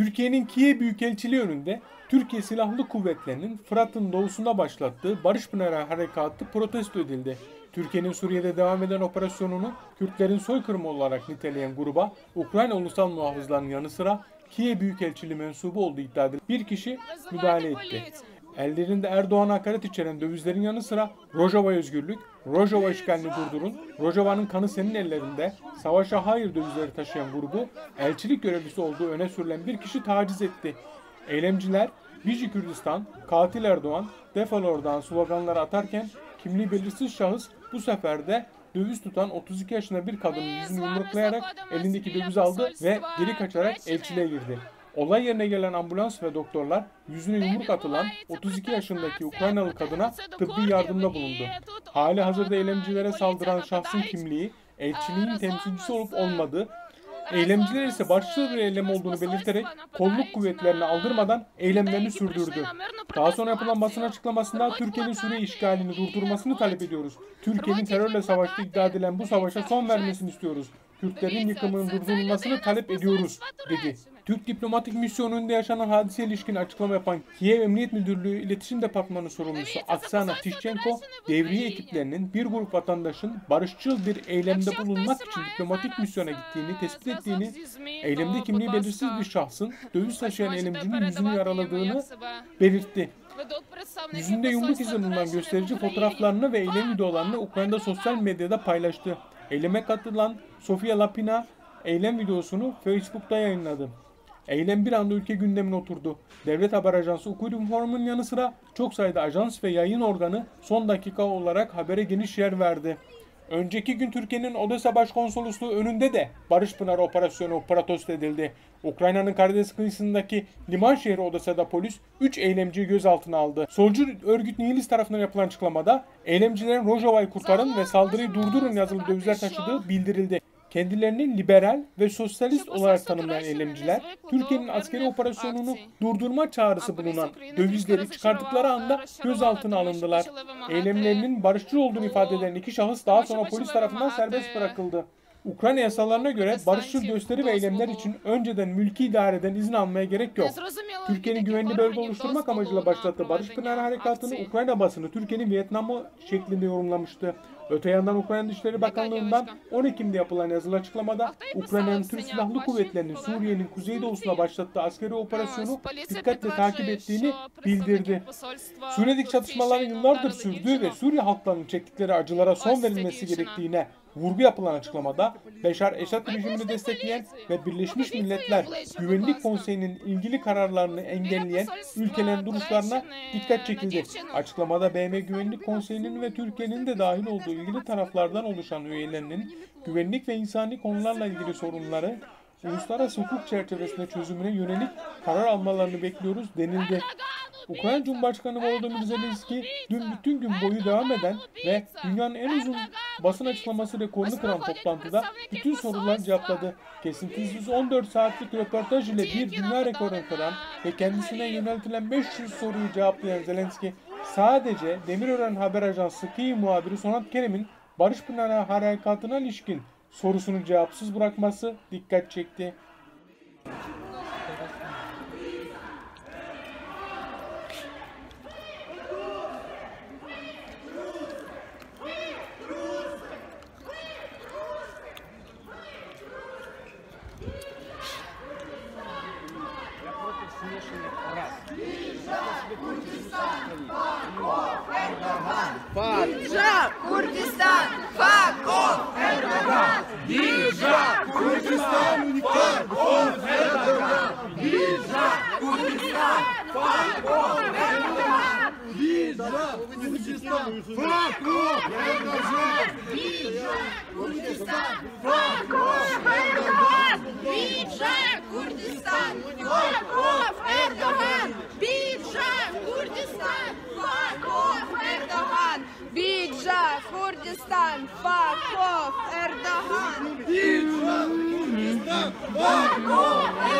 Türkiye'nin Kiev Büyükelçiliği önünde Türkiye Silahlı Kuvvetleri'nin Fırat'ın doğusunda başlattığı Barış Pınarı Harekatı protesto edildi. Türkiye'nin Suriye'de devam eden operasyonunu Kürtlerin soykırımı olarak niteleyen gruba Ukrayna Ulusal Muhafızlarının yanı sıra Kiev Büyükelçiliği mensubu olduğu iddia edilen bir kişi müdahale etti. Ellerinde Erdoğan hakaret içeren dövizlerin yanı sıra Rojava özgürlük, Rojava işgalini durdurun, Rojava'nın kanı senin ellerinde, savaşa hayır dövizleri taşıyan grubu elçilik görevlisi olduğu öne sürülen bir kişi taciz etti. Eylemciler Bici Kürdistan, Katil Erdoğan, Defol Oradan sloganları atarken kimliği belirsiz şahıs bu sefer de döviz tutan 32 yaşında bir kadının yüzünü yumruklayarak elindeki dövizi aldı ve geri kaçarak elçiliğe girdi. Olay yerine gelen ambulans ve doktorlar yüzüne yumruk atılan 32 yaşındaki Ukraynalı kadına tıbbi yardımda bulundu. Hali hazırda eylemcilere saldıran şahsın kimliği, elçiliğin temsilcisi olup olmadığı, eylemciler ise barışçıl bir eylem olduğunu belirterek kolluk kuvvetlerini aldırmadan eylemlerini sürdürdü. Daha sonra yapılan basın açıklamasında Türkiye'nin Suriye işgalini durdurmasını talep ediyoruz. Türkiye'nin terörle savaştığı iddia edilen bu savaşa son vermesini istiyoruz. Kürtlerin yıkımının durdurulmasını talep ediyoruz, dedi. Türk diplomatik misyonunda yaşanan hadise ilişkin açıklama yapan Kiev Emniyet Müdürlüğü İletişim Departmanı sorumlusu Aksana Tişchenko, devriye ekiplerinin bir grup vatandaşın barışçıl bir eylemde bulunmak için diplomatik misyona gittiğini tespit ettiğini, eylemde kimliği belirsiz bir şahsın döviz taşıyan eylemcinin yüzünü yaraladığını belirtti. Yüzünde yumruk izi bulunan gösterici fotoğraflarını ve eylem videolarını Ukrayna'da sosyal medyada paylaştı. Eyleme katılan Sofia Lapina eylem videosunu Facebook'ta yayınladı. Eylem bir anda ülke gündemine oturdu. Devlet haber ajansı Ukuyuform'un yanı sıra çok sayıda ajans ve yayın organı son dakika olarak habere geniş yer verdi. Önceki gün Türkiye'nin Odessa Başkonsolosluğu önünde de Barış Pınarı operasyonu protesto edildi. Ukrayna'nın Karadeniz kıyısındaki liman şehri Odessa'da polis 3 eylemciyi gözaltına aldı. Solcu örgüt Nihilis tarafından yapılan açıklamada eylemcilerin Rojava'yı kurtarın ve saldırıyı durdurun yazılı dövizler taşıdığı bildirildi. Kendilerini liberal ve sosyalist olarak tanımlayan eylemciler, Türkiye'nin askeri operasyonunu durdurma çağrısı bulunan dövizleri çıkarttıkları anda gözaltına alındılar. Eylemlerinin barışçıl olduğunu ifade eden iki şahıs daha sonra polis tarafından serbest bırakıldı. Ukrayna yasalarına göre barışçıl gösteri ve eylemler için önceden mülki idareden izin almaya gerek yok. Türkiye'nin güvenli bölge oluşturmak amacıyla başlattığı Barış Pınarı Harekatı'nı Ukrayna basını Türkiye'nin Vietnam'ı şeklinde yorumlamıştı. Öte yandan Ukrayna Dışişleri Bakanlığı'ndan 10 Ekim'de yapılan yazılı açıklamada Ukrayna'nın Türk Silahlı Kuvvetleri'nin Suriye'nin kuzeydoğusuna başlattığı askeri operasyonu dikkatle takip ettiğini bildirdi. Suriye'deki çatışmaların yıllardır sürdüğü ve Suriye halklarının çektikleri acılara son verilmesi gerektiğine vurgu yapılan açıklamada Beşar Esad rejimini destekleyen ve Birleşmiş Milletler Güvenlik Konseyi'nin ilgili kararlarını engelleyen ülkelerin duruşlarına dikkat çekildi. Açıklamada BM Güvenlik Konseyi'nin ve Türkiye'nin de dahil olduğu ilgili taraflardan oluşan üyelerinin güvenlik ve insani konularla ilgili sorunları uluslararası hukuk çerçevesinde çözümüne yönelik karar almalarını bekliyoruz denildi. Ukrayna Cumhurbaşkanı Volodymyr Zelenski dün bütün gün boyu devam eden ve dünyanın en uzun basın açıklaması rekorunu kıran toplantıda bütün sorular cevapladı. Kesintisiz 14 saatlik röportaj ile bir dünya rekorunu kıran ve kendisine yöneltilen 500 soruyu cevaplayan Zelenski sadece Demirören Haber Ajansı Kiev muhabiri Sonat Kerem'in Barış Pınarı harekatına ilişkin sorusunu cevapsız bırakması dikkat çekti. Биржа, Факов! Эрдоган! Биджак! Курдистан! Факов! Эрдоган! Биджак! Курдистан! Факов! Эрдоган! Биджак! Курдистан! Факов! Эрдоган! Биджак! Курдистан! Факов! Эрдоган! Биджак! Курдистан! Факов! Эрдоган!